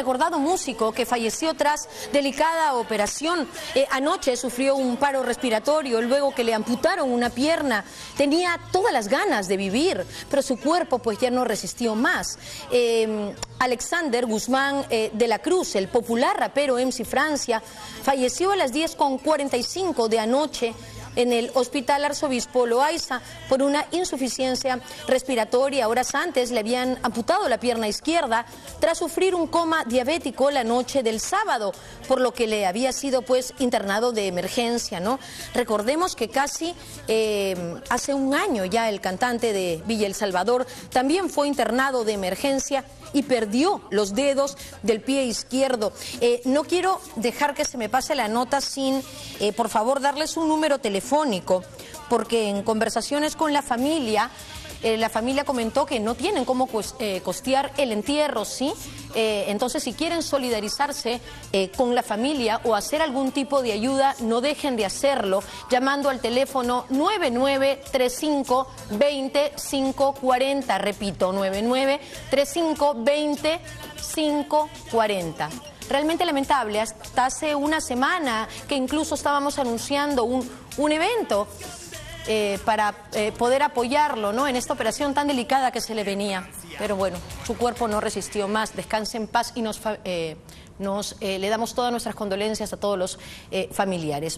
recordado músico que falleció tras delicada operación. Eh, anoche sufrió un paro respiratorio, luego que le amputaron una pierna. Tenía todas las ganas de vivir, pero su cuerpo pues ya no resistió más. Eh, Alexander Guzmán eh, de la Cruz, el popular rapero MC Francia, falleció a las 10.45 de anoche en el Hospital Arzobispo Loaiza por una insuficiencia respiratoria. Horas antes le habían amputado la pierna izquierda tras sufrir un coma diabético la noche del sábado, por lo que le había sido pues internado de emergencia, ¿no? Recordemos que casi eh, hace un año ya el cantante de Villa El Salvador también fue internado de emergencia y perdió los dedos del pie izquierdo. Eh, no quiero dejar que se me pase la nota sin, eh, por favor, darles un número telefónico, porque en conversaciones con la familia eh, la familia comentó que no tienen cómo eh, costear el entierro, ¿sí? Eh, entonces, si quieren solidarizarse con la familia o hacer algún tipo de ayuda, no dejen de hacerlo llamando al teléfono 9935-20540. Repito, 9935-20540 realmente lamentable. Hasta hace una semana que incluso estábamos anunciando un, un evento eh, para eh, poder apoyarlo ¿no? en esta operación tan delicada que se le venía. Pero bueno, su cuerpo no resistió más, descanse en paz y nos, eh, nos le damos todas nuestras condolencias a todos los familiares.